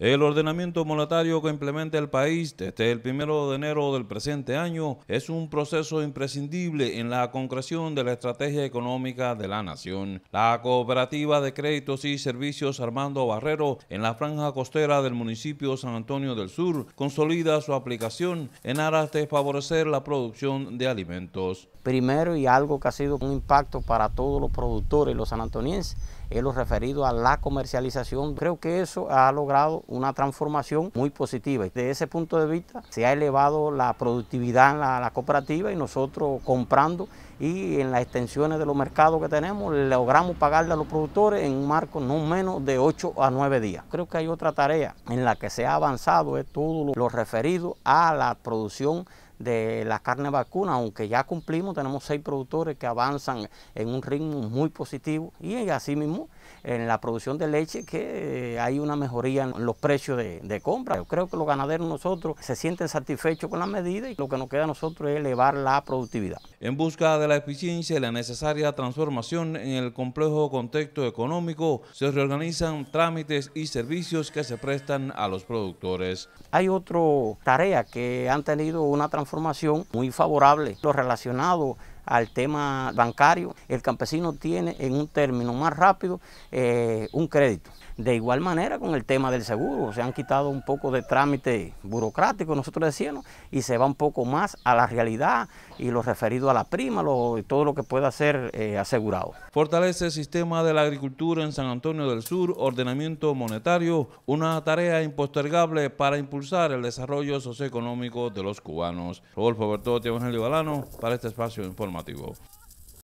El ordenamiento monetario que implementa el país desde el primero de enero del presente año es un proceso imprescindible en la concreción de la estrategia económica de la nación. La cooperativa de créditos y servicios Armando Barrero en la franja costera del municipio San Antonio del Sur consolida su aplicación en aras de favorecer la producción de alimentos. Primero y algo que ha sido un impacto para todos los productores, los sanantonienses, es lo referido a la comercialización. Creo que eso ha logrado una transformación muy positiva. Desde ese punto de vista se ha elevado la productividad en la, cooperativa y nosotros comprando y en las extensiones de los mercados que tenemos logramos pagarle a los productores en un marco no menos de 8 a 9 días. Creo que hay otra tarea en la que se ha avanzado, es todo lo referido a la producción de la carne vacuna, aunque ya cumplimos, tenemos seis productores que avanzan en un ritmo muy positivo y así mismo en la producción de leche que hay una mejoría en los precios de, compra. Yo creo que los ganaderos nosotros se sienten satisfechos con la medida y lo que nos queda a nosotros es elevar la productividad. En busca de la eficiencia y la necesaria transformación en el complejo contexto económico, se reorganizan trámites y servicios que se prestan a los productores. Hay otra tarea que han tenido una transformación muy favorable, lo relacionado al tema bancario, el campesino tiene en un término más rápido eh, un crédito. De igual manera con el tema del seguro, se han quitado un poco de trámite burocrático, nosotros decíamos, y se va un poco más a la realidad y lo referido a la prima, y todo lo que pueda ser eh, asegurado. Fortalece el sistema de la agricultura en San Antonio del Sur, ordenamiento monetario, una tarea impostergable para impulsar el desarrollo socioeconómico de los cubanos. Rodolfo Bertotti, Evangelio Galano, para este espacio informativo. motivo.